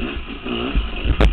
Mm-hmm.